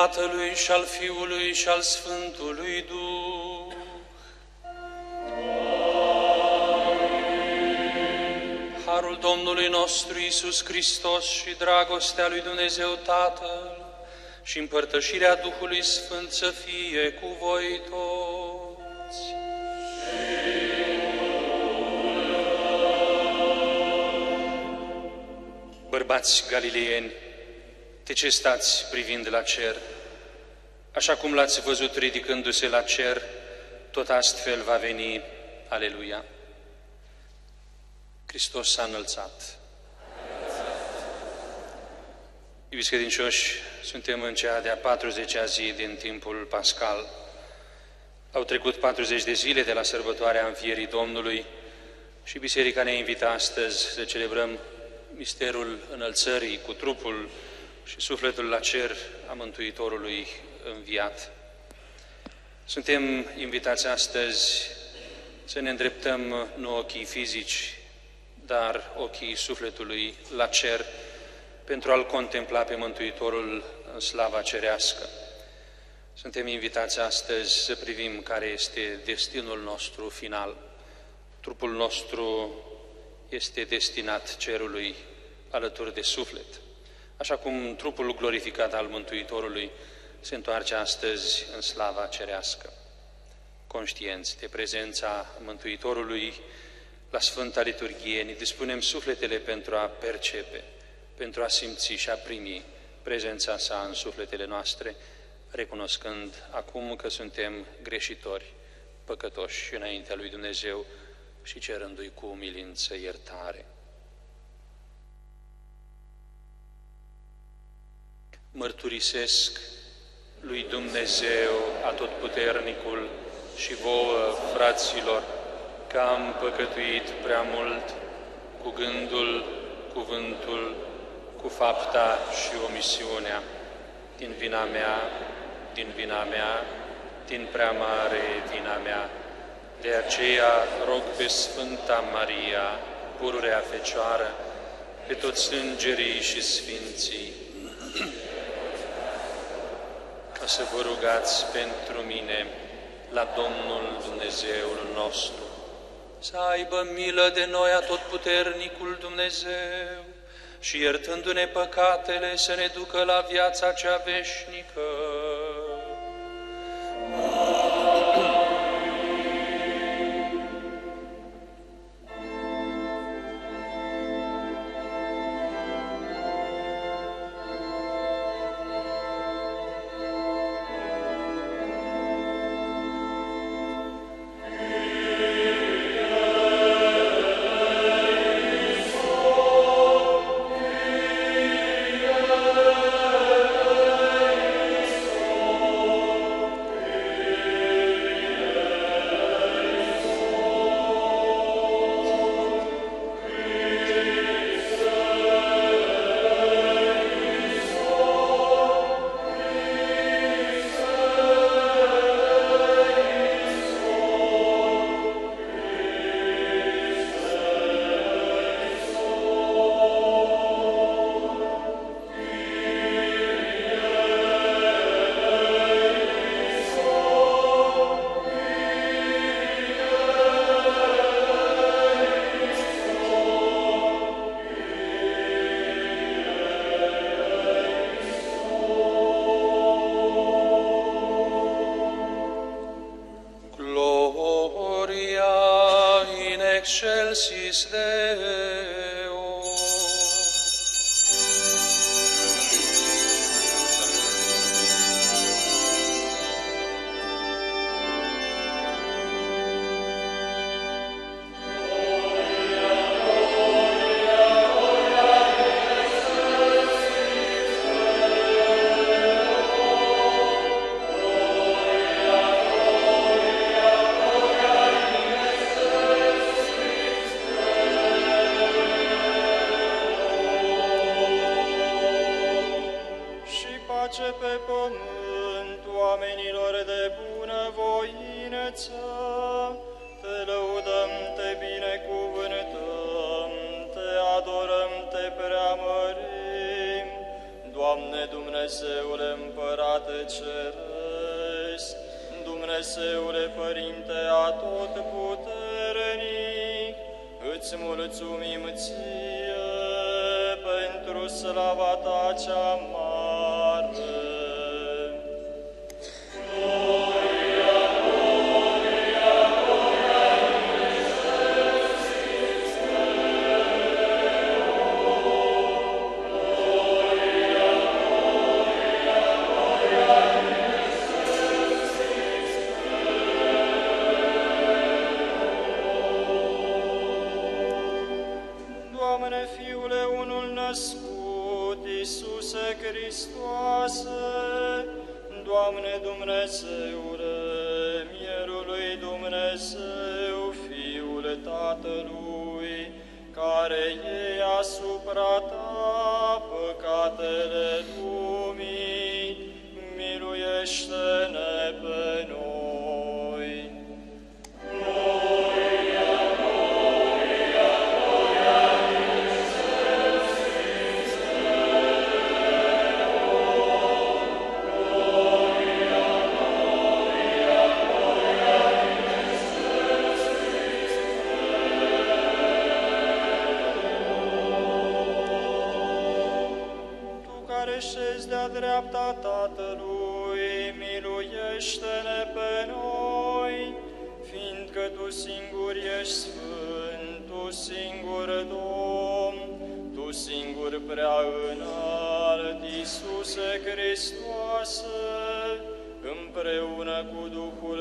Tatălui și al Fiului și al Sfântului Duh. Harul Domnului nostru Isus Hristos și dragostea lui Dumnezeu Tatăl și împărtășirea Duhului Sfânt să fie cu voi toți. Bărbați galileieni, de ce stați privind la cer? Așa cum l-ați văzut ridicându-se la cer, tot astfel va veni. Aleluia! Hristos s-a înălțat. Iubiți credincioși, suntem în cea de-a 40-a zi din timpul pascal. Au trecut 40 de zile de la sărbătoarea Înfierii Domnului și Biserica ne invită astăzi să celebrăm misterul înălțării cu trupul și sufletul la cer a Mântuitorului înviat. Suntem invitați astăzi să ne îndreptăm nu ochii fizici, dar ochii sufletului la cer, pentru a-L contempla pe Mântuitorul în slava cerească. Suntem invitați astăzi să privim care este destinul nostru final. Trupul nostru este destinat cerului alături de suflet. Așa cum trupul glorificat al Mântuitorului se întoarce astăzi în slava cerească. Conștienți de prezența Mântuitorului la Sfânta Liturghie, ne dispunem sufletele pentru a percepe, pentru a simți și a primi prezența sa în sufletele noastre, recunoscând acum că suntem greșitori, păcătoși înaintea lui Dumnezeu și cerându-i cu umilință iertare. Mărturisesc lui Dumnezeu Atotputernicul și vouă, fraților, că am păcătuit prea mult cu gândul, cuvântul, cu fapta și omisiunea, din vina mea, din vina mea, din prea mare vina mea. De aceea rog pe Sfânta Maria, pururea Fecioară, pe toți îngerii și sfinții, ca să vă rugați pentru mine la Domnul Dumnezeul nostru. Să aibă milă de noi atotputernicul Dumnezeu și iertându-ne păcatele să ne ducă la viața cea veșnică. Doamne blesses there.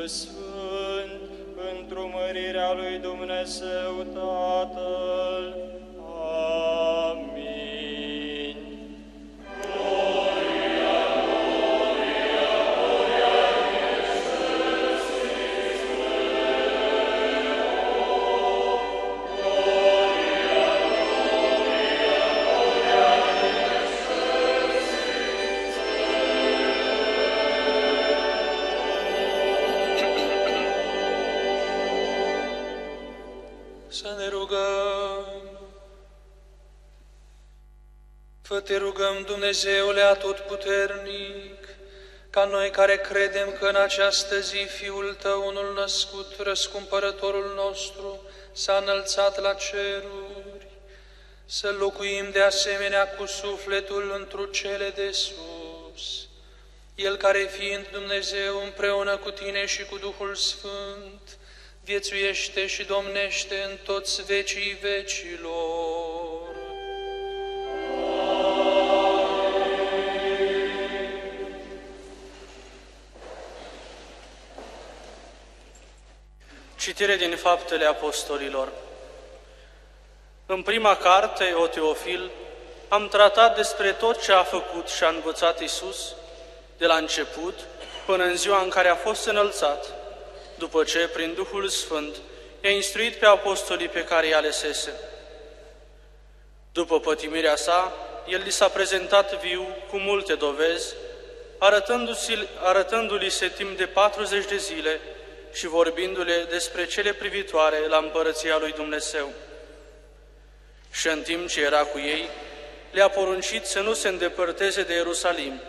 Sfânt, într-o mărirea lui Dumnezeu Tatăl. Te rugăm, Dumnezeule Atotputernic, ca noi care credem că în această zi Fiul Tău, unul născut, răscumpărătorul nostru, s-a înălțat la ceruri, să locuim de asemenea cu sufletul întru cele de sus. El care fiind Dumnezeu împreună cu Tine și cu Duhul Sfânt, viețuiește și domnește în toți vecii vecilor. Citire din Faptele Apostolilor. În prima carte, o Teofil, am tratat despre tot ce a făcut și a învățat Isus de la început până în ziua în care a fost înălțat, după ce, prin Duhul Sfânt, i-a instruit pe apostolii pe care i-a alesese. După pătimirea sa, el li s-a prezentat viu cu multe dovezi, arătându-i, arătându-li se timp de 40 de zile și vorbindu-le despre cele privitoare la împărăția lui Dumnezeu. Și în timp ce era cu ei, le-a poruncit să nu se îndepărteze de Ierusalim,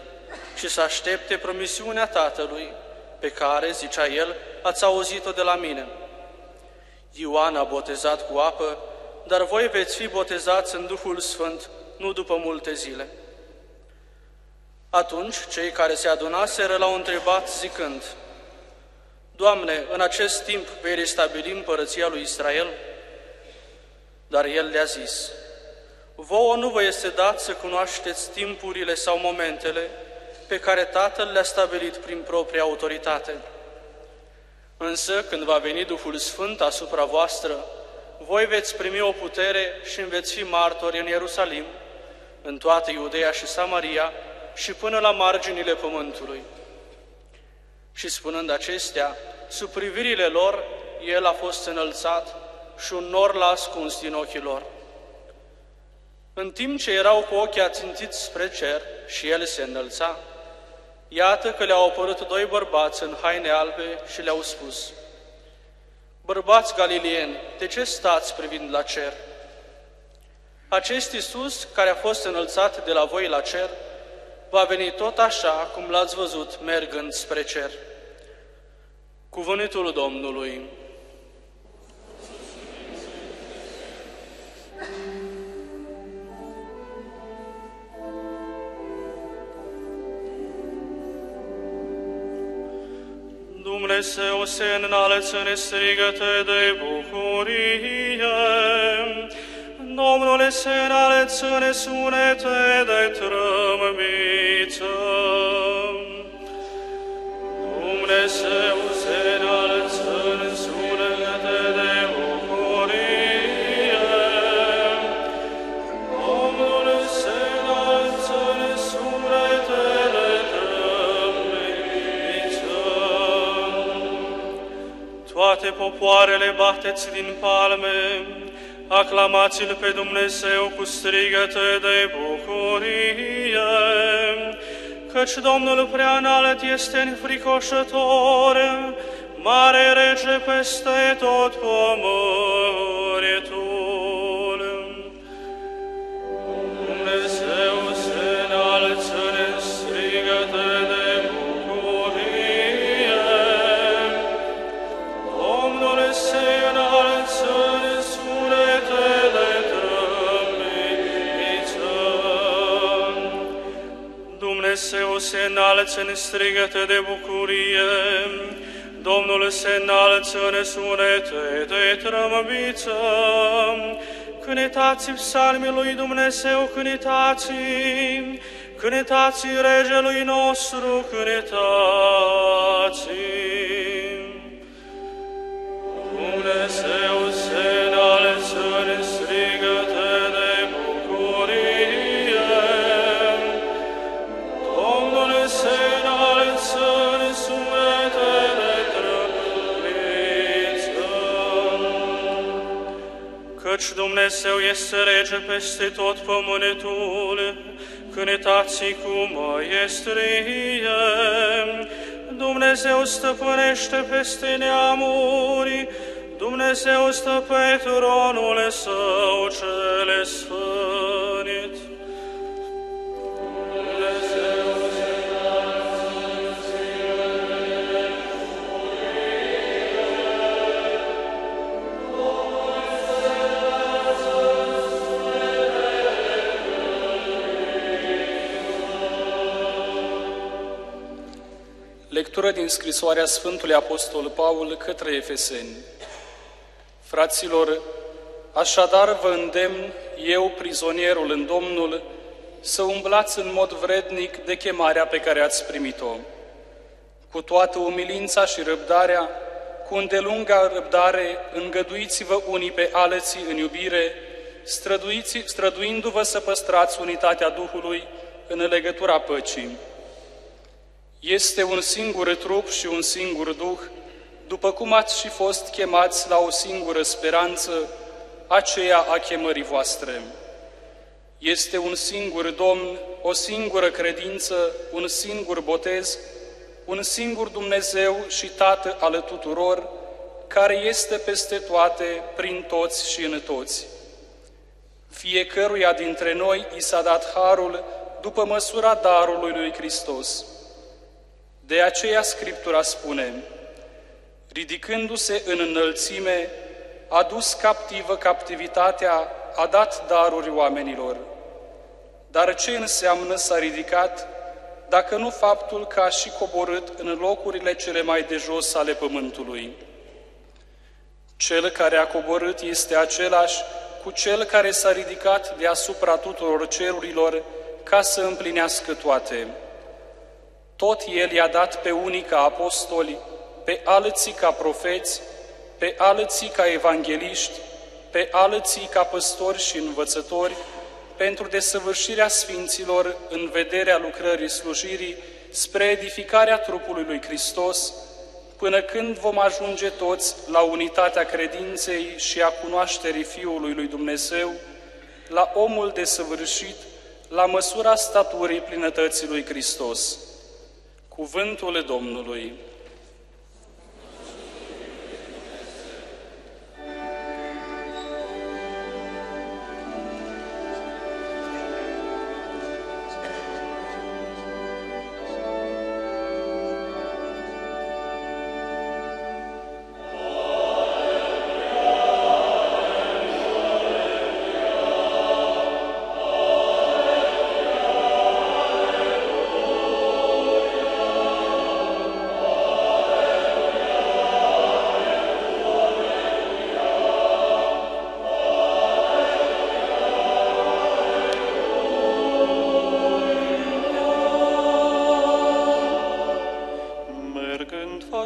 ci să aștepte promisiunea Tatălui, pe care, zicea el, ați auzit-o de la mine. Ioan a botezat cu apă, dar voi veți fi botezați în Duhul Sfânt, nu după multe zile. Atunci, cei care se adunaseră l-au întrebat zicând, Doamne, în acest timp vei restabili împărăția lui Israel? Dar el le-a zis, Vouă nu vă este dat să cunoașteți timpurile sau momentele pe care Tatăl le-a stabilit prin propria autoritate. Însă, când va veni Duhul Sfânt asupra voastră, voi veți primi o putere și îmi veți fi martori în Ierusalim, în toată Iudeea și Samaria și până la marginile pământului. Și spunând acestea, sub privirile lor, el a fost înălțat și un nor l-a ascuns din ochii lor. În timp ce erau cu ochii ațintiți spre cer și el se înălța, iată că le-au apărut doi bărbați în haine albe și le-au spus, Bărbați galilieni, de ce stați privind la cer? Acest Iisus, care a fost înălțat de la voi la cer, va veni tot așa cum l-ați văzut mergând spre cer. Cuvântul Domnului. Dumnezeu se înalță în strigăte de bucurie. Domnul se înalță în sunete de trămbiță. Popoarele bateți din palme, aclamați-L pe Dumnezeu cu strigăte de bucurie, căci Domnul prea înalt este înfricoșător, mare rege peste tot pământul. Strigăte de bucurie, Domnul se înalță în sunete de trămbiță. Cântați psalmii lui Dumnezeu, cântați, cântați regelui nostru, cântați. Dumnezeu este rege peste tot pământul, cântați cu măiestrie. Dumnezeu stăpânește peste neamuri, Dumnezeu stă pe tronul său cele Lectură din scrisoarea Sfântului Apostol Paul către Efeseni. Fraților, așadar vă îndemn, eu, prizonierul în Domnul, să umblați în mod vrednic de chemarea pe care ați primit-o. Cu toată umilința și răbdarea, cu îndelunga răbdare, îngăduiți-vă unii pe alții în iubire, străduiți, străduindu-vă să păstrați unitatea Duhului în legătura păcii. Este un singur trup și un singur Duh, după cum ați și fost chemați la o singură speranță, aceea a chemării voastre. Este un singur Domn, o singură credință, un singur botez, un singur Dumnezeu și Tată al tuturor, care este peste toate, prin toți și în toți. Fiecăruia dintre noi i s-a dat harul după măsura darului lui Hristos. De aceea Scriptura spune, ridicându-se în înălțime, a dus captivă captivitatea, a dat daruri oamenilor. Dar ce înseamnă s-a ridicat, dacă nu faptul că a și coborât în locurile cele mai de jos ale pământului? Cel care a coborât este același cu cel care s-a ridicat deasupra tuturor cerurilor ca să împlinească toate. Tot El i-a dat pe unii ca apostoli, pe alții ca profeți, pe alții ca evangeliști, pe alții ca păstori și învățători, pentru desăvârșirea sfinților în vederea lucrării slujirii spre edificarea trupului lui Hristos, până când vom ajunge toți la unitatea credinței și a cunoașterii Fiului lui Dumnezeu, la omul desăvârșit, la măsura staturii plinătății lui Hristos. Cuvântul Domnului.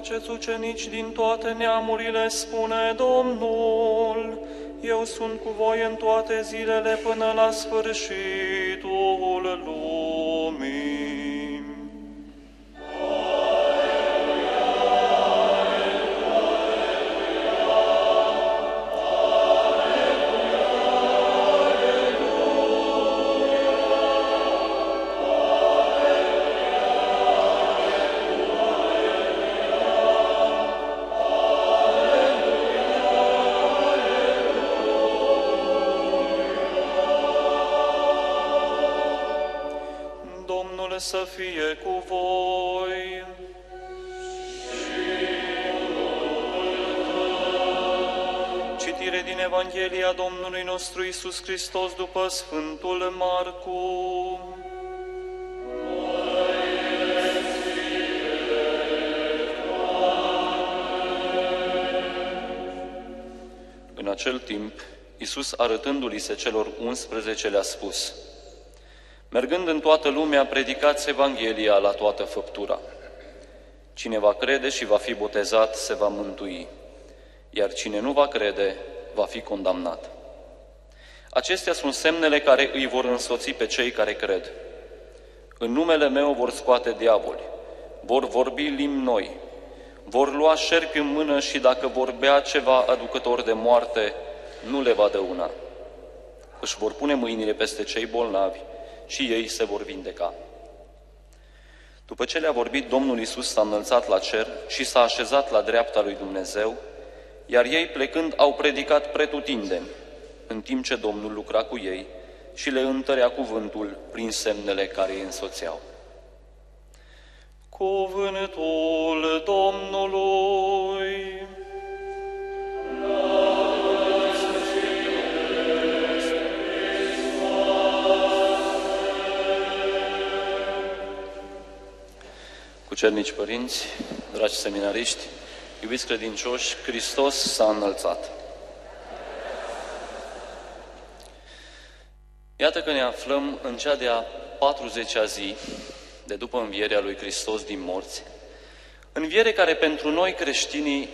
Faceți ucenici din toate neamurile, spune Domnul. Eu sunt cu voi în toate zilele până la sfârșitul să fie cu voi. Citire din Evanghelia Domnului nostru Isus Hristos după Sfântul Marcu. În acel timp, Isus arătându-li se celor 11 le-a spus, Mergând în toată lumea, predicați Evanghelia la toată făptura. Cine va crede și va fi botezat, se va mântui, iar cine nu va crede, va fi condamnat. Acestea sunt semnele care îi vor însoți pe cei care cred. În numele meu vor scoate diavoli, vor vorbi limbi noi, vor lua șerpi în mână și dacă vor bea ceva aducător de moarte, nu le va dăuna. Își vor pune mâinile peste cei bolnavi și ei se vor vindeca. După ce le-a vorbit, Domnul Isus s-a înălțat la cer și s-a așezat la dreapta lui Dumnezeu, iar ei plecând au predicat pretutindeni, în timp ce Domnul lucra cu ei și le întărea cuvântul prin semnele care îi însoțeau. Cuvântul Domnului. Cucernici părinți, dragi seminariști, iubiți credincioși, Hristos s-a înălțat. Iată că ne aflăm în cea de-a 40-a zi de după învierea lui Hristos din morți, înviere care pentru noi creștinii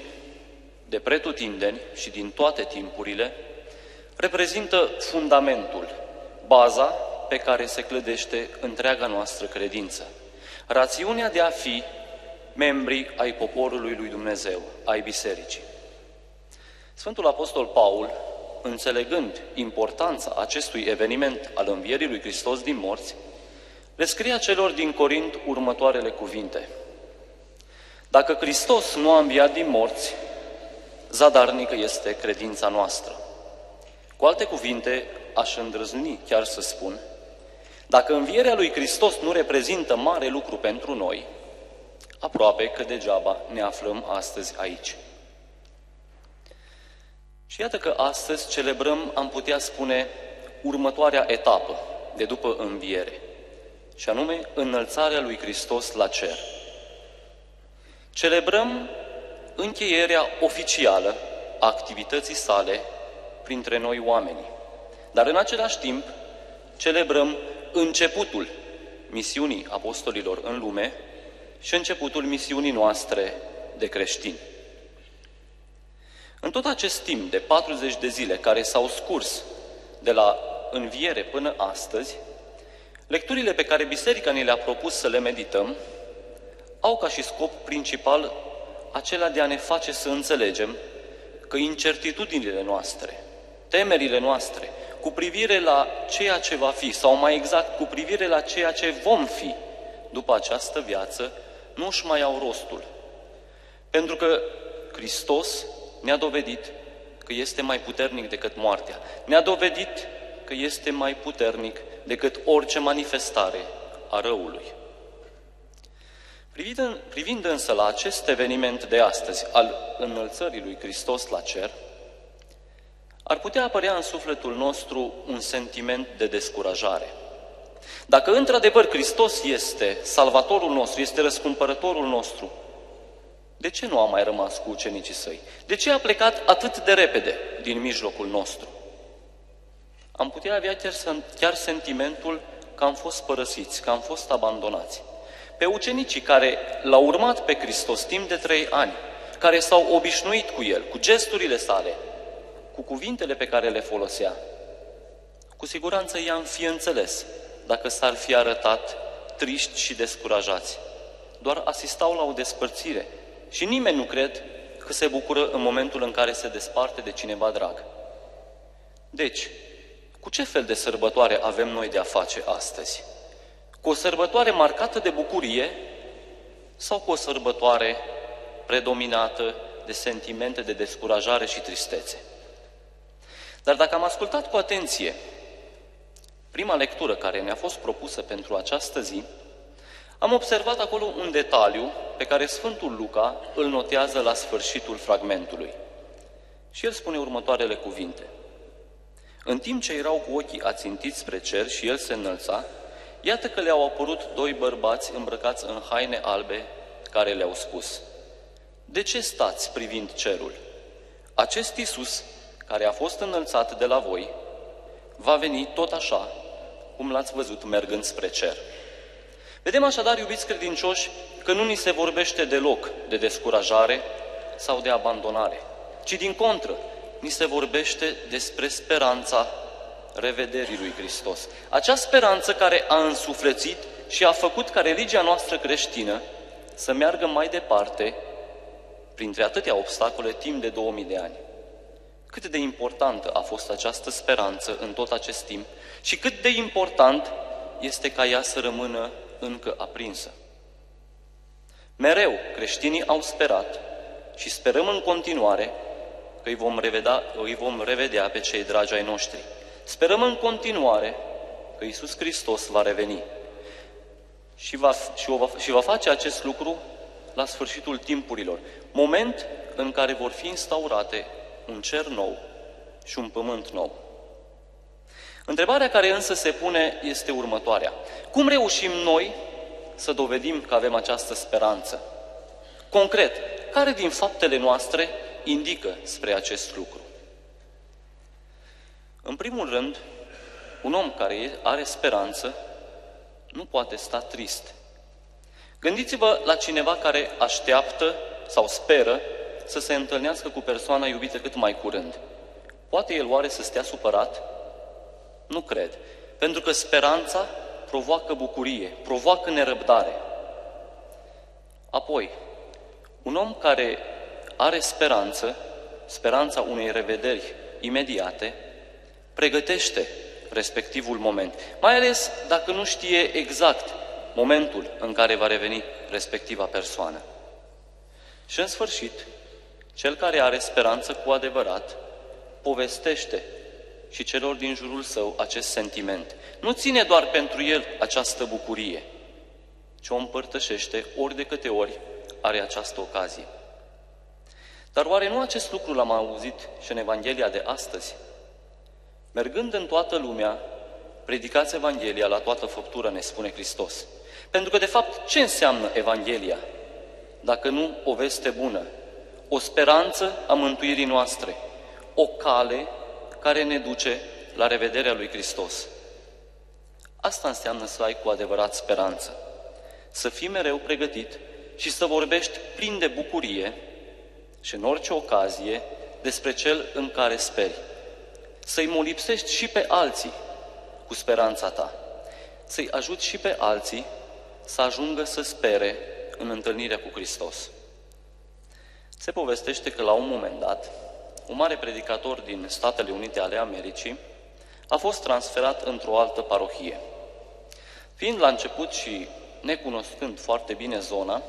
de pretutindeni și din toate timpurile reprezintă fundamentul, baza pe care se clădește întreaga noastră credință rațiunea de a fi membri ai poporului lui Dumnezeu, ai bisericii. Sfântul Apostol Paul, înțelegând importanța acestui eveniment al învierii lui Hristos din morți, le scria celor din Corint următoarele cuvinte. Dacă Hristos nu a înviat din morți, zadarnică este credința noastră. Cu alte cuvinte, aș îndrăzni chiar să spun dacă învierea lui Hristos nu reprezintă mare lucru pentru noi, aproape că degeaba ne aflăm astăzi aici. Și iată că astăzi celebrăm, am putea spune, următoarea etapă de după înviere, și anume înălțarea lui Hristos la cer. Celebrăm încheierea oficială a activității sale printre noi oamenii. Dar în același timp celebrăm începutul misiunii apostolilor în lume și începutul misiunii noastre de creștini. În tot acest timp de 40 de zile care s-au scurs de la înviere până astăzi, lecturile pe care Biserica ni le-a propus să le medităm au ca și scop principal acela de a ne face să înțelegem că incertitudinile noastre, temerile noastre, cu privire la ceea ce va fi, sau mai exact cu privire la ceea ce vom fi după această viață, nu își mai au rostul. Pentru că Hristos ne-a dovedit că este mai puternic decât moartea. Ne-a dovedit că este mai puternic decât orice manifestare a răului. Privind, privind însă la acest eveniment de astăzi, al înălțării lui Hristos la cer, ar putea apărea în sufletul nostru un sentiment de descurajare. Dacă într-adevăr Hristos este salvatorul nostru, este răscumpărătorul nostru, de ce nu a mai rămas cu ucenicii săi? De ce a plecat atât de repede din mijlocul nostru? Am putea avea chiar, chiar sentimentul că am fost părăsiți, că am fost abandonați. pe ucenicii care l-au urmat pe Hristos timp de trei ani, care s-au obișnuit cu el, cu gesturile sale, cu cuvintele pe care le folosea, cu siguranță i-am fi înțeles dacă s-ar fi arătat triști și descurajați. Doar asistau la o despărțire și nimeni nu cred că se bucură în momentul în care se desparte de cineva drag. Deci, cu ce fel de sărbătoare avem noi de a face astăzi? Cu o sărbătoare marcată de bucurie sau cu o sărbătoare predominată de sentimente de descurajare și tristețe? Dar dacă am ascultat cu atenție prima lectură care ne-a fost propusă pentru această zi, am observat acolo un detaliu pe care Sfântul Luca îl notează la sfârșitul fragmentului. Și el spune următoarele cuvinte. În timp ce erau cu ochii ațintiți spre cer și el se înălța, iată că le-au apărut doi bărbați îmbrăcați în haine albe care le-au spus, De ce stați privind cerul? Acest Iisus, care a fost înălțat de la voi, va veni tot așa cum l-ați văzut mergând spre cer. Vedem așadar, iubiți credincioși, că nu ni se vorbește deloc de descurajare sau de abandonare, ci din contră, ni se vorbește despre speranța revederii lui Hristos. Acea speranță care a însuflețit și a făcut ca religia noastră creștină să meargă mai departe printre atâtea obstacole timp de 2000 de ani. Cât de importantă a fost această speranță în tot acest timp și cât de important este ca ea să rămână încă aprinsă. Mereu creștinii au sperat și sperăm în continuare că îi vom, revedea, îi vom revedea pe cei dragi ai noștri. Sperăm în continuare că Iisus Hristos va reveni și va, și, va, și va face acest lucru la sfârșitul timpurilor, moment în care vor fi instaurate un cer nou și un pământ nou. Întrebarea care însă se pune este următoarea. Cum reușim noi să dovedim că avem această speranță? Concret, care din faptele noastre indică spre acest lucru? În primul rând, un om care are speranță nu poate sta trist. Gândiți-vă la cineva care așteaptă sau speră să se întâlnească cu persoana iubită cât mai curând. Poate el oare să stea supărat? Nu cred. Pentru că speranța provoacă bucurie, provoacă nerăbdare. Apoi, un om care are speranță, speranța unei revederi imediate, pregătește respectivul moment, mai ales dacă nu știe exact momentul în care va reveni respectiva persoană. Și în sfârșit, cel care are speranță cu adevărat, povestește și celor din jurul său acest sentiment. Nu ține doar pentru el această bucurie, ci o împărtășește ori de câte ori are această ocazie. Dar oare nu acest lucru l-am auzit și în Evanghelia de astăzi? Mergând în toată lumea, predicați Evanghelia la toată făptură, ne spune Hristos. Pentru că, de fapt, ce înseamnă Evanghelia? Dacă nu o veste bună, o speranță a mântuirii noastre, o cale care ne duce la revederea lui Hristos. Asta înseamnă să ai cu adevărat speranță, să fii mereu pregătit și să vorbești plin de bucurie și în orice ocazie despre cel în care speri. Să-i molipsești și pe alții cu speranța ta, să-i ajuți și pe alții să ajungă să spere în întâlnirea cu Hristos. Se povestește că la un moment dat, un mare predicator din Statele Unite ale Americii a fost transferat într-o altă parohie. Fiind la început și necunoscând foarte bine zona,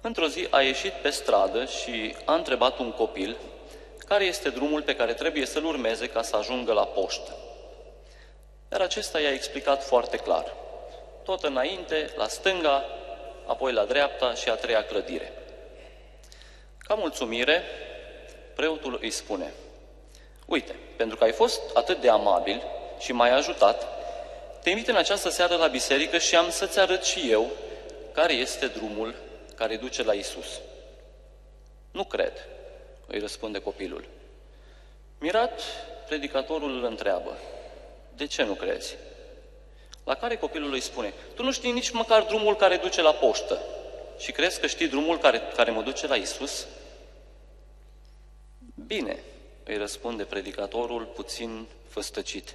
într-o zi a ieșit pe stradă și a întrebat un copil care este drumul pe care trebuie să-l urmeze ca să ajungă la poștă. Iar acesta i-a explicat foarte clar. Tot înainte, la stânga, apoi la dreapta și a treia clădire. Ca mulțumire, preotul îi spune, uite, pentru că ai fost atât de amabil și m-ai ajutat, te invit în această seară la biserică și am să-ți arăt și eu care este drumul care duce la Isus. Nu cred, îi răspunde copilul. Mirat, predicatorul îl întreabă, de ce nu crezi? La care copilul îi spune, tu nu știi nici măcar drumul care duce la poștă și crezi că știi drumul care, care mă duce la Isus? Bine, îi răspunde predicatorul puțin făstăcit.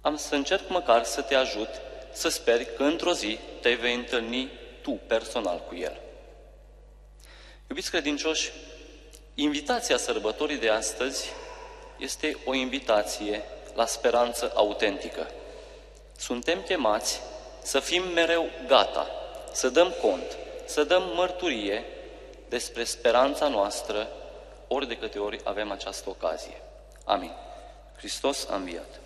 Am să încerc măcar să te ajut să speri că într-o zi te vei întâlni tu personal cu el. Iubiți credincioși, invitația sărbătorii de astăzi este o invitație la speranță autentică. Suntem chemați să fim mereu gata, să dăm cont, să dăm mărturie despre speranța noastră ori de câte ori avem această ocazie. Amin. Hristos a înviat.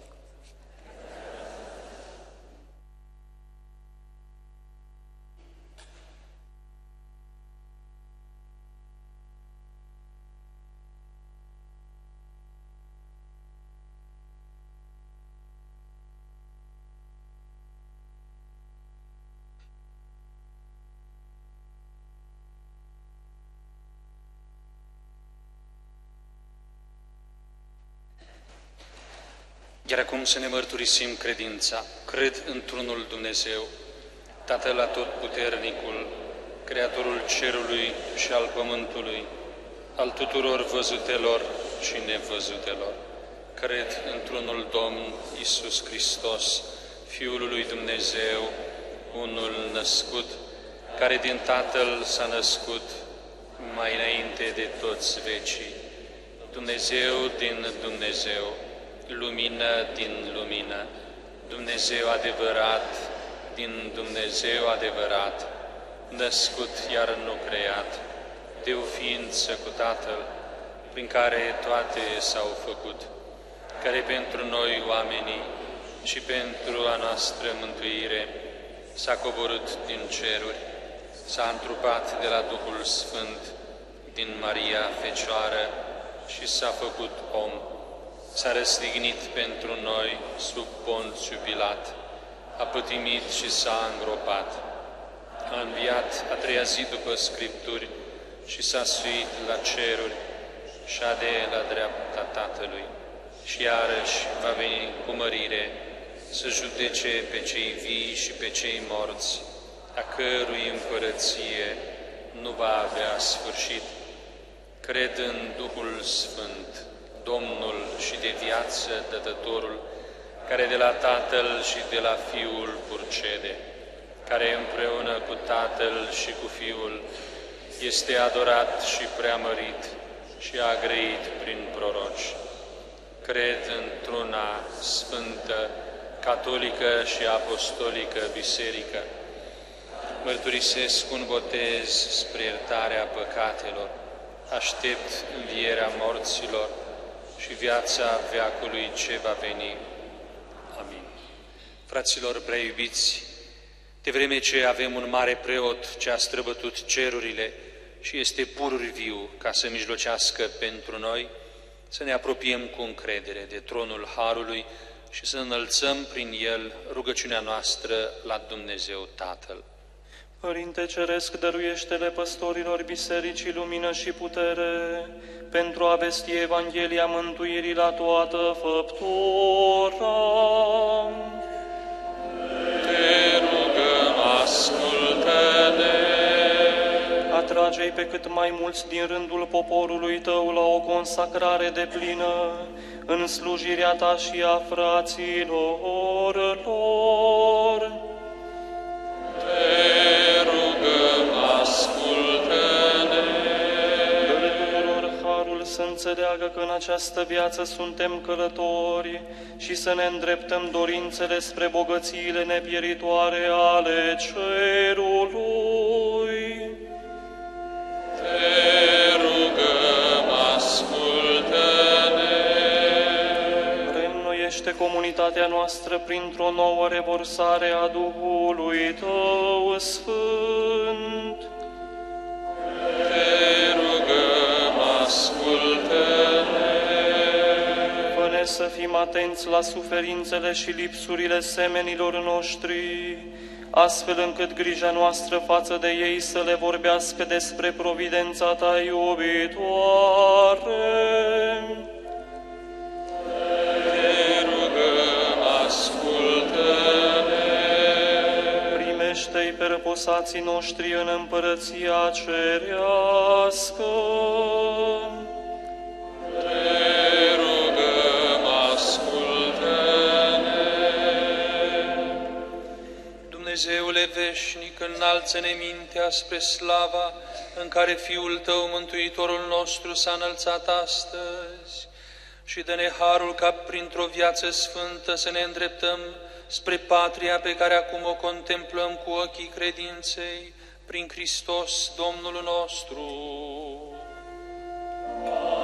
Iar acum să ne mărturisim credința. Cred într-unul Dumnezeu, Tatăl Atotputernicul, Creatorul Cerului și al Pământului, al tuturor văzutelor și nevăzutelor. Cred într-unul Domn Isus Hristos, Fiul lui Dumnezeu, unul născut, care din Tatăl s-a născut mai înainte de toți vecii, Dumnezeu din Dumnezeu, lumină din lumină, Dumnezeu adevărat din Dumnezeu adevărat, născut iar nu creat, de o ființă cu Tatăl, prin care toate s-au făcut, care pentru noi oamenii și pentru a noastră mântuire s-a coborât din ceruri, s-a întrupat de la Duhul Sfânt din Maria Fecioară și s-a făcut om s-a răstignit pentru noi sub Ponțiu Pilat, a pătimit și s-a îngropat, a înviat a treia zi după Scripturi și s-a suit la ceruri și de la dreapta Tatălui și iarăși va veni cu mărire să judece pe cei vii și pe cei morți, a cărui împărăție nu va avea sfârșit. Cred în Duhul Sfânt, Domnul și de viață dătătorul, care de la Tatăl și de la Fiul purcede, care împreună cu Tatăl și cu Fiul este adorat și preamărit și a grăit prin proroci. Cred într-una sfântă, catolică și apostolică biserică. Mărturisesc un botez spre iertarea păcatelor. Aștept învierea morților și viața veacului ce va veni. Amin. Fraților prea iubiți, de vreme ce avem un mare preot ce a străbătut cerurile și este pururi viu ca să mijlocească pentru noi, să ne apropiem cu încredere de tronul Harului și să înălțăm prin el rugăciunea noastră la Dumnezeu Tatăl. Părinte Ceresc, dăruiește-le păstorilor Bisericii lumină și putere, pentru a vesti Evanghelia mântuirii la toată făptura. Te rugăm, ascultă-ne! Atrage-i pe cât mai mulți din rândul poporului tău la o consacrare de plină în slujirea ta și a fraților lor. Te să înțeleagă că în această viață suntem călători și să ne îndreptăm dorințele spre bogățiile nepieritoare ale cerului. Te rugăm, ascultă-ne! Reînnoiește comunitatea noastră printr-o nouă revorsare a Duhului Tău Sfânt. Te Fă-ne să fim atenți la suferințele și lipsurile semenilor noștri, astfel încât grija noastră față de ei să le vorbească despre providența Ta iubitoare. Pe răposații noștri în împărăția cerească. Te rugăm, ascultă-ne. Dumnezeule veșnic, înalță-ne mintea spre slava în care Fiul Tău, Mântuitorul nostru, s-a înălțat astăzi și dă-ne harul ca printr-o viață sfântă să ne îndreptăm spre patria pe care acum o contemplăm cu ochii credinței prin Hristos Domnul nostru. Când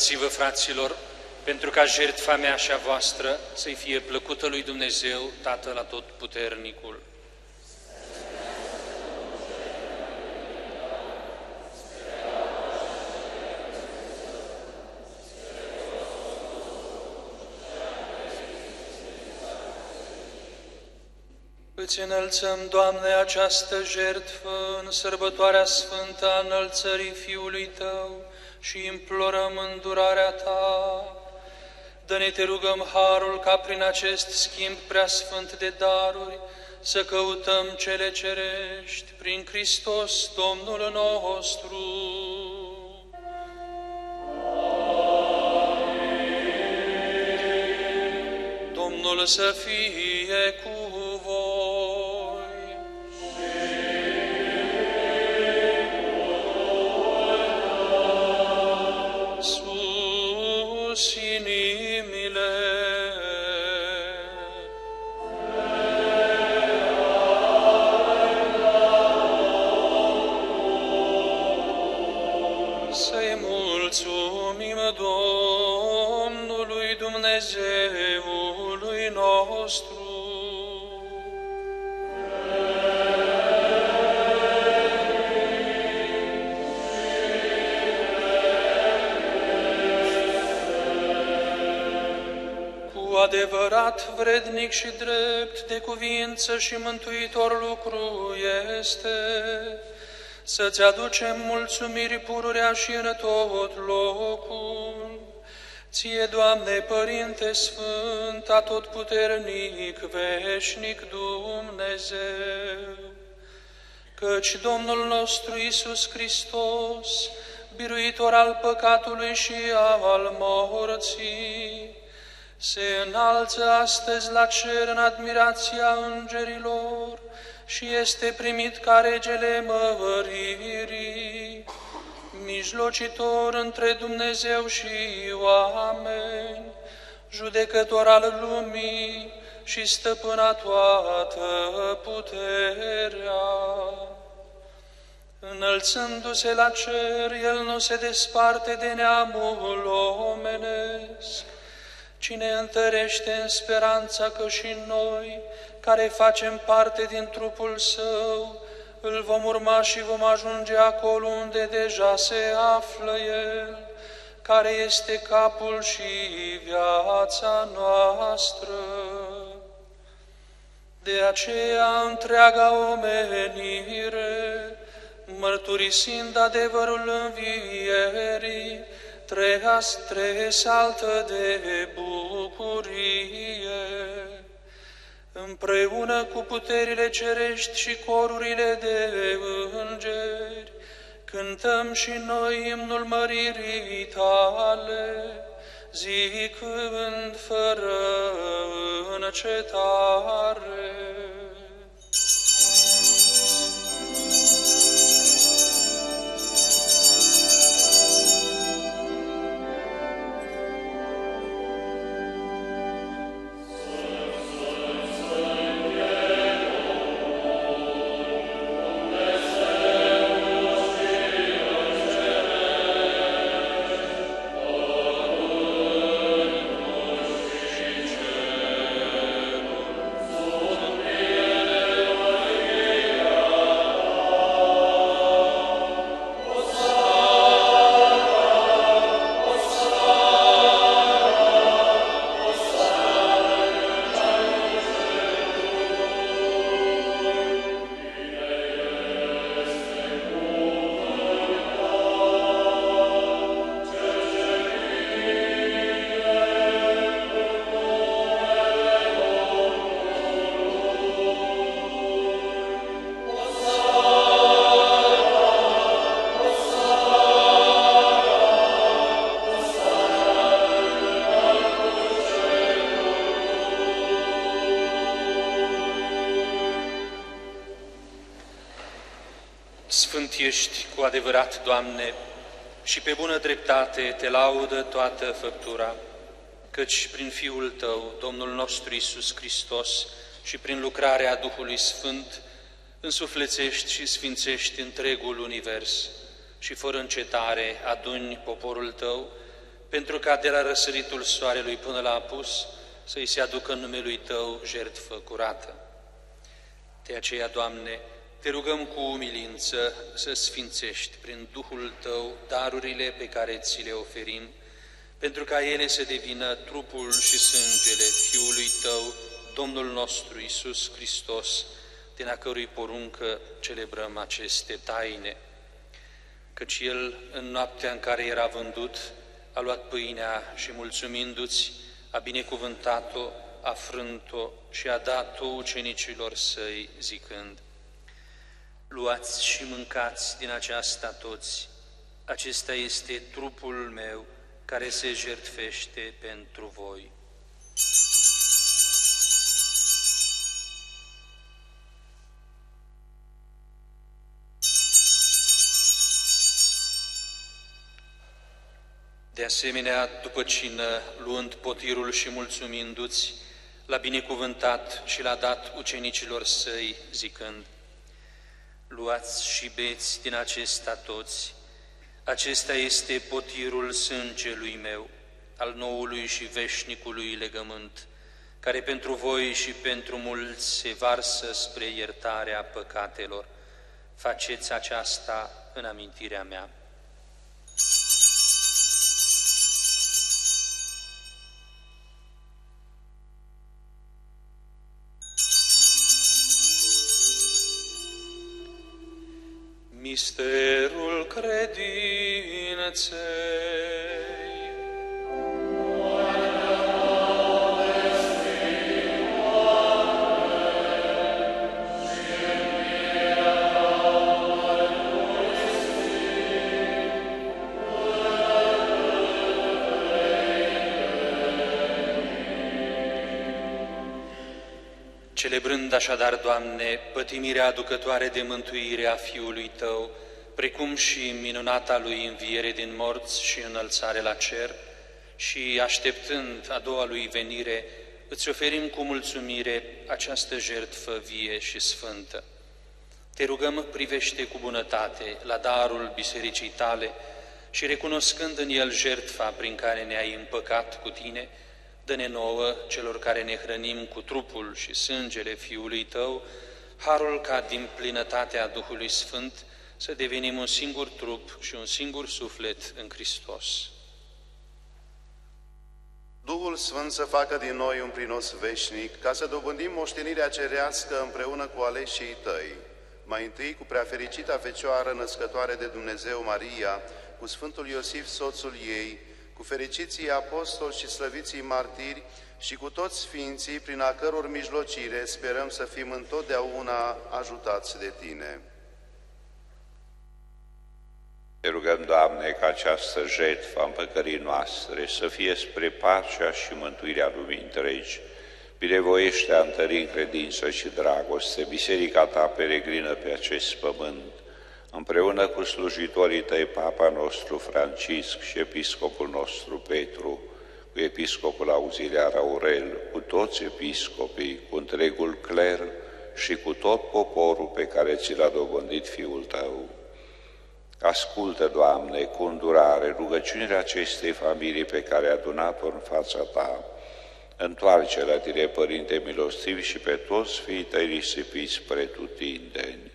Rugați-vă, fraților, pentru ca jertfa mea și a voastră să-i fie plăcută lui Dumnezeu, Tatăl Atotputernicul. Îți înălțăm, Doamne, această jertfă în sărbătoarea sfântă a înălțării Fiului Tău și implorăm îndurarea Ta. Dă-ne, te rugăm, harul ca prin acest schimb preasfânt de daruri să căutăm cele cerești prin Hristos Domnul nostru. Domnul să fie cu adevărat vrednic și drept de cuvință și mântuitor lucru este să-ți aducem mulțumiri pururea și în tot locul. Ție, Doamne, Părinte Sfânt, atotputernic, veșnic Dumnezeu, căci Domnul nostru Isus Hristos, biruitor al păcatului și al morții, se înalță astăzi la cer în admirația îngerilor și este primit ca regele măririi, mijlocitor între Dumnezeu și oameni, judecător al lumii și stăpâna toată puterea. Înălțându-se la cer, El nu se desparte de neamul omenesc, Cine întărește în speranța că și noi, care facem parte din trupul Său, îl vom urma și vom ajunge acolo unde deja se află El, care este capul și viața noastră. De aceea întreaga omenire, mărturisind adevărul învierii, treas tresaltă de bucurie. Împreună cu puterile cerești și corurile de îngeri, cântăm și noi imnul măririi tale, zicând fără încetare. Adevărat, Doamne, și pe bună dreptate te laudă toată făptura, căci prin Fiul Tău, Domnul nostru Isus Hristos, și prin lucrarea Duhului Sfânt, însuflețești și sfințești întregul univers și fără încetare aduni poporul Tău, pentru ca de la răsăritul soarelui până la apus să-i se aducă în numelui Tău jertfă curată. De aceea, Doamne, te rugăm cu umilință să sfințești prin Duhul Tău darurile pe care ți le oferim, pentru ca ele să devină trupul și sângele Fiului Tău, Domnul nostru Isus Hristos, din a cărui poruncă celebrăm aceste taine. Căci El, în noaptea în care era vândut, a luat pâinea și mulțumindu-ți, a binecuvântat-o, a frânt-o și a dat-o ucenicilor săi, zicând, Luați și mâncați din aceasta toți, acesta este trupul meu care se jertfește pentru voi. De asemenea, după cină, luând potirul și mulțumindu-ți, l-a binecuvântat și l-a dat ucenicilor săi, zicând, Luați și beți din acesta toți, acesta este potirul sângelui meu, al noului și veșnicului legământ, care pentru voi și pentru mulți se varsă spre iertarea păcatelor. Faceți aceasta în amintirea mea. Misterul credinței. Celebrând așadar, Doamne, pătimirea aducătoare de mântuire a Fiului Tău, precum și minunata Lui înviere din morți și înălțare la cer, și așteptând a doua Lui venire, îți oferim cu mulțumire această jertfă vie și sfântă. Te rugăm, privește cu bunătate la darul Bisericii Tale și recunoscând în el jertfa prin care ne-ai împăcat cu Tine, Dă-ne nouă, celor care ne hrănim cu trupul și sângele Fiului Tău, harul ca din plinătatea Duhului Sfânt să devenim un singur trup și un singur suflet în Hristos. Duhul Sfânt să facă din noi un prinos veșnic, ca să dobândim moștenirea cerească împreună cu aleșii tăi. Mai întâi cu preafericita Fecioară născătoare de Dumnezeu Maria, cu Sfântul Iosif, soțul ei, cu fericiții apostoli și slăviții martiri și cu toți sfinții, prin a căror mijlocire sperăm să fim întotdeauna ajutați de Tine. Te rugăm, Doamne, ca această jertfă a împăcării noastre să fie spre pacea și mântuirea lumii întregi. Binevoiește a întări în credință și dragoste Biserica Ta peregrină pe acest pământ, împreună cu slujitorii tăi, Papa nostru Francisc și Episcopul nostru Petru, cu Episcopul Auxiliar Aurel, cu toți episcopii, cu întregul cler și cu tot poporul pe care ți l-a dobândit Fiul Tău. Ascultă, Doamne, cu îndurare rugăciunile acestei familii pe care ai adunat-o în fața Ta. Întoarce la Tine, Părinte milostiv, și pe toți fiii Tăi risipiți spre Tutindeni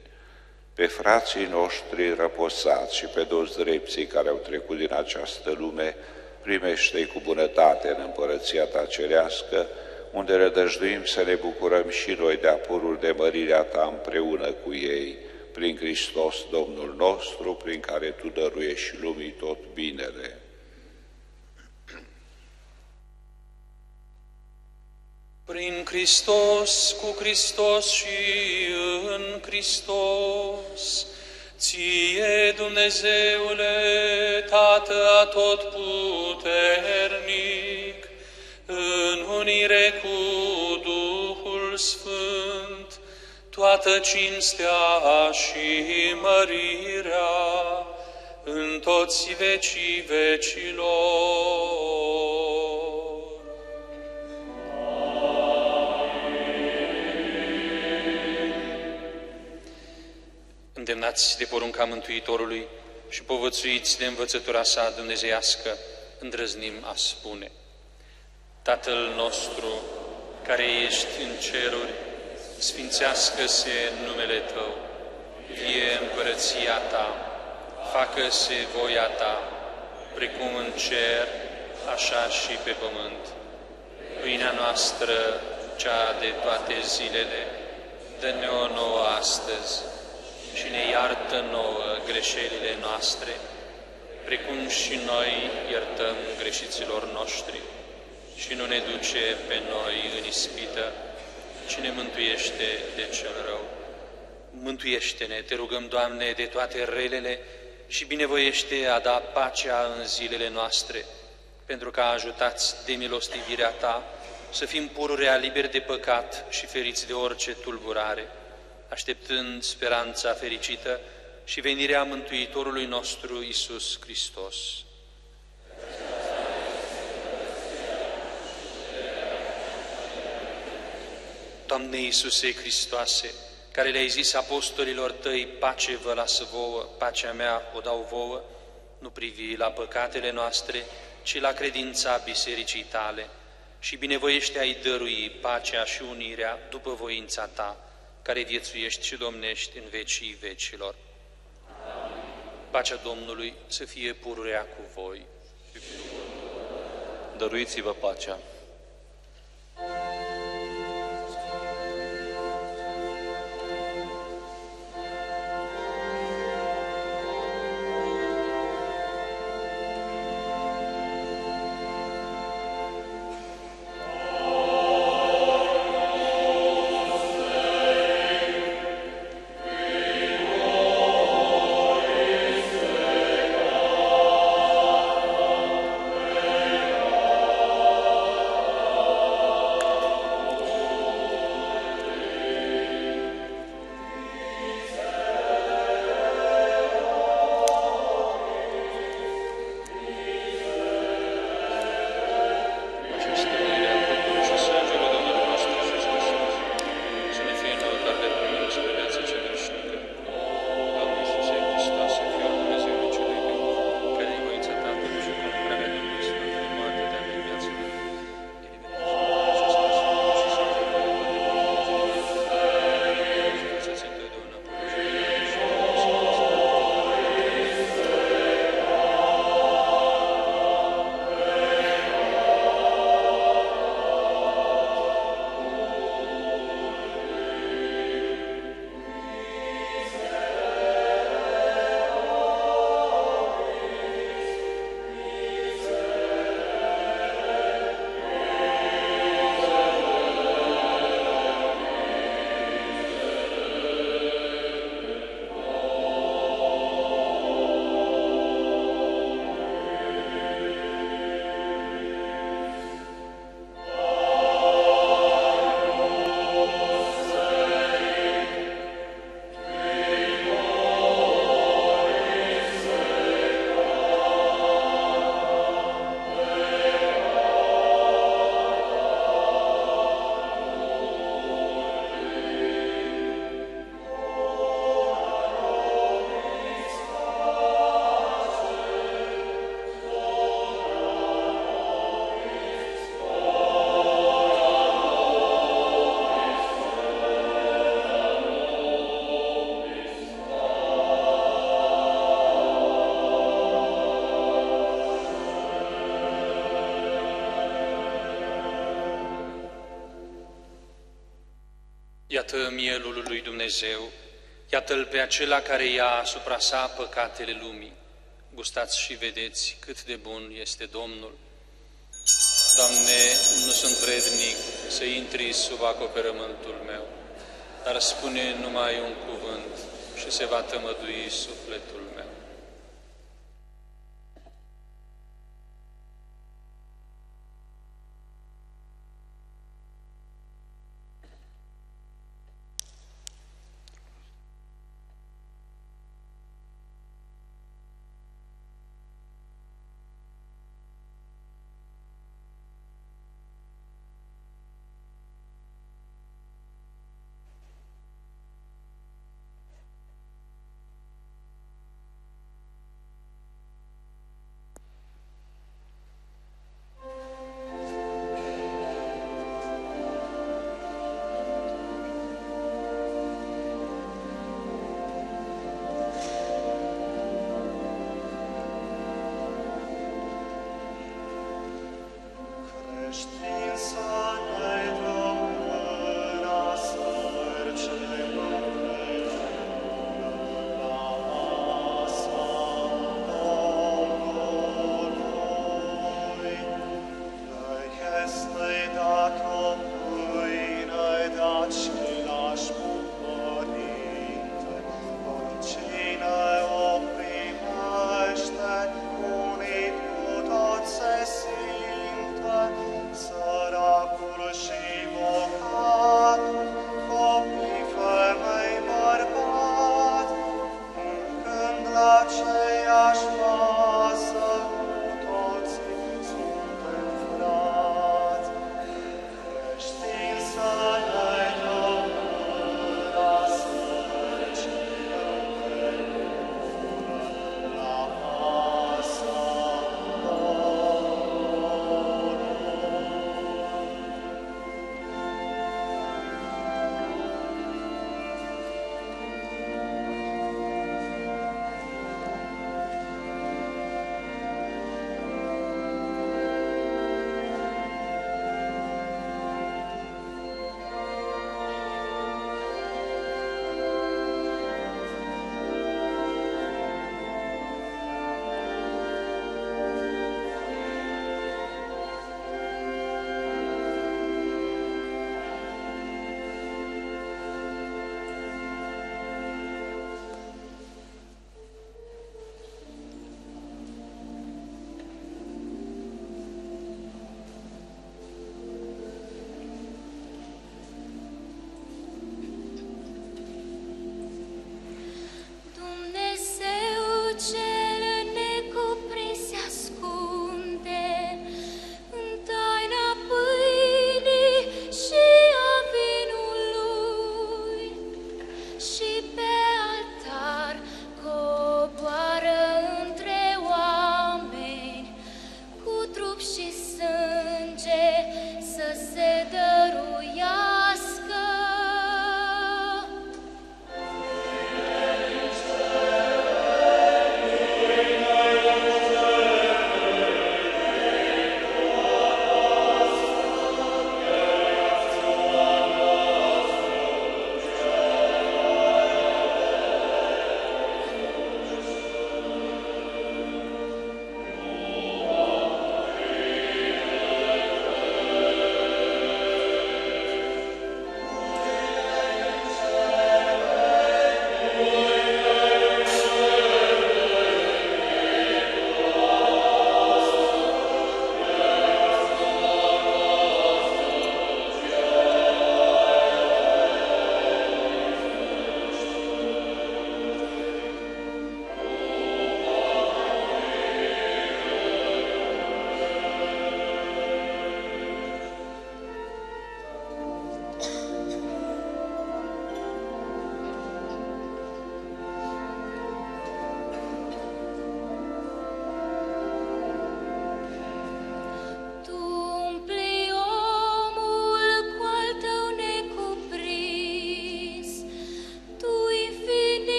pe frații noștri răposați și pe toți drepții care au trecut din această lume, primește cu bunătate în împărăția ta cerească, unde rădăjduim să ne bucurăm și noi de apurul de mărirea ta împreună cu ei, prin Hristos Domnul nostru, prin care tu dăruiești lumii tot binele. Prin Hristos, cu Hristos și în Hristos, Ție, Dumnezeule, Tată atotputernic, în unire cu Duhul Sfânt, toată cinstea și mărirea în toți vecii vecilor. Îndemnați de porunca Mântuitorului și povățuiți de învățătura sa dumnezeiască, îndrăznim a spune. Tatăl nostru, care ești în ceruri, sfințească-se numele Tău, fie împărăția Ta, facă-se voia Ta, precum în cer, așa și pe pământ. Pâinea noastră, cea de toate zilele, dă-ne o nouă astăzi și ne iartă nouă greșelile noastre, precum și noi iertăm greșiților noștri. Și nu ne duce pe noi în ispită, ci ne mântuiește de cel rău. Mântuiește-ne, te rugăm, Doamne, de toate relele și binevoiește a da pacea în zilele noastre, pentru că ajutați de milostivirea Ta să fim pururea liberi de păcat și feriți de orice tulburare așteptând speranța fericită și venirea Mântuitorului nostru Isus Hristos. Doamne Iisuse Hristoase, care le-ai zis apostolilor tăi, pace vă lasă vouă, pacea mea o dau vouă, nu privi la păcatele noastre, ci la credința bisericii tale și binevoiește ai dărui pacea și unirea după voința ta care viețuiești și domnești în vecii vecilor. Pacea Domnului să fie pururea cu voi. Dăruiți-vă pacea. Mielul lui Dumnezeu, iată-l pe acela care ia asupra sa păcatele lumii. Gustați și vedeți cât de bun este Domnul. Doamne, nu sunt vrednic să intri sub acoperământul meu, dar spune numai un cuvânt și se va tămădui sufletul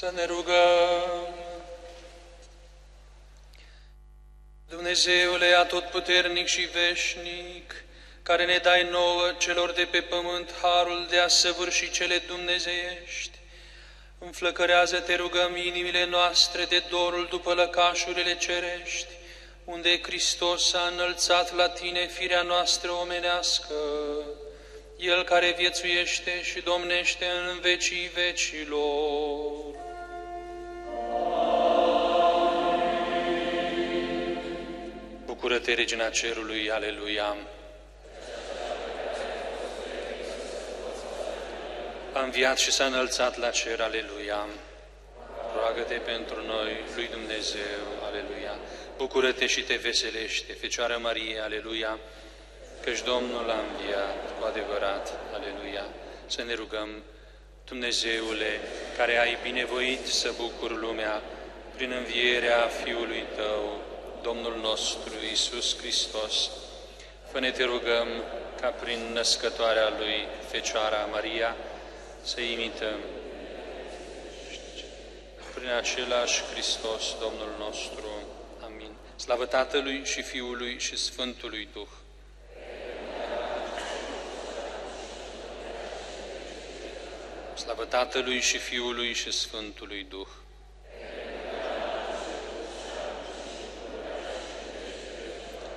Să ne rugăm. Dumnezeule atotputernic și veșnic, care ne dai nouă celor de pe pământ harul de a săvârși cele dumnezeiești, înflăcărează, te rugăm, inimile noastre de dorul după lăcașurile cerești, unde Hristos a înălțat la tine firea noastră omenească, El care viețuiește și domnește în vecii vecilor. Bucură-te, Regina Cerului, Aleluia! A înviat și s-a înălțat la cer, Aleluia! Roagă-te pentru noi, lui Dumnezeu, Aleluia! Bucură-te și te veselește, Fecioară Marie, Aleluia! Căci Domnul a înviat cu adevărat, Aleluia! Să ne rugăm, Dumnezeule, care ai binevoit să bucur lumea prin învierea Fiului Tău, Domnul nostru Iisus Hristos, fă te rugăm ca prin născătoarea Lui Fecioara Maria să imităm prin același Hristos, Domnul nostru. Amin. Slavă Tatălui și Fiului și Sfântului Duh. Slavă Tatălui și Fiului și Sfântului Duh.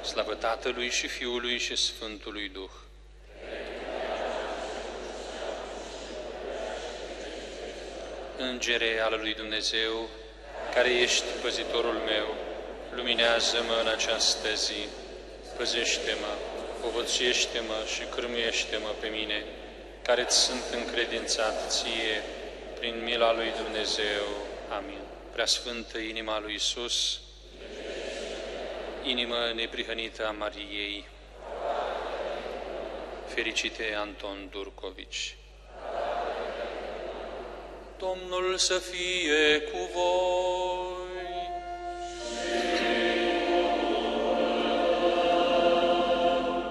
Slavă Tatălui și Fiului și Sfântului Duh. Îngere al lui Dumnezeu, care ești păzitorul meu, luminează-mă în această zi, păzește-mă, povățuiește-mă și cârmuiește-mă pe mine, care-ți sunt încredințat ție prin mila lui Dumnezeu. Amin. Preasfântă inima lui Isus, inimă neprihănită a Mariei, fericite Anton Durcovici. Domnul să fie cu voi.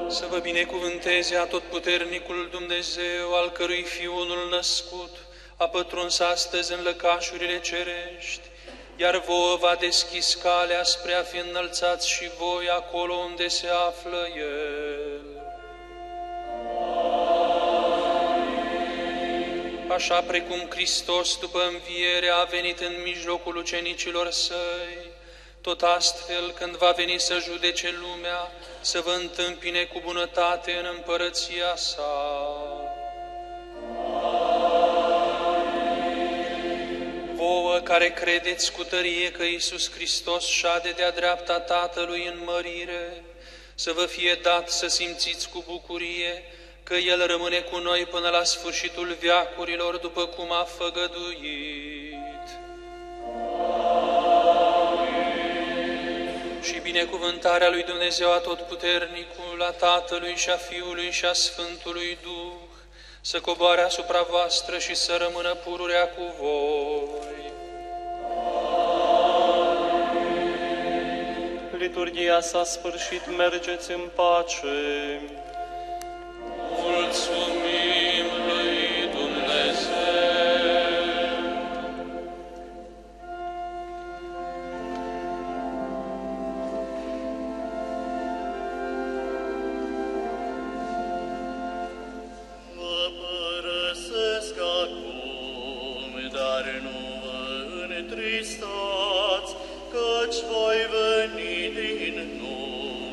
Să vă binecuvânteze atotputernicul Dumnezeu, al cărui Fiu unul născut a pătruns astăzi în lăcașurile cerești, iar vouă va deschis calea spre a fi înălțați și voi acolo unde se află El. Așa precum Hristos după înviere a venit în mijlocul ucenicilor săi, tot astfel când va veni să judece lumea, să vă întâmpine cu bunătate în împărăția sa. Vouă care credeți cu tărie că Iisus Hristos șade de-a dreapta Tatălui în mărire, să vă fie dat să simțiți cu bucurie că El rămâne cu noi până la sfârșitul viacurilor, după cum a făgăduit. Și binecuvântarea lui Dumnezeu Atotputernicul, a Tatălui și a Fiului și a Sfântului Duh, să coboare asupra voastră și să rămână pururea cu voi. Liturgia s-a sfârșit, mergeți în pace. Mulțumim voi veni din nou,